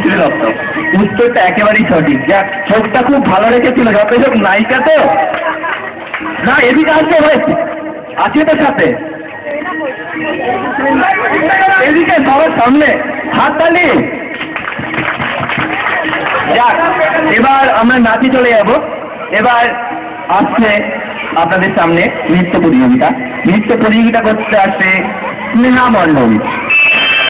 শুভশ্রী দত্ত উত্তরটা একেবারেই সঠিক। যাক, চোখটা খুব ভালো রেখেছিল। যত নায়িকা তো। না, এদিকে আসতে হয়েছে আছে তো সাথে। এদিকে সবার সামনে। হাত তালি। যাক, এবার আমরা নাচে চলে যাব। এবার আসছে আপনাদের সামনে নৃত্য প্রতিযোগিতা। নৃত্য প্রতিযোগিতা করতে আসছে স্নেহা মণ্ডল।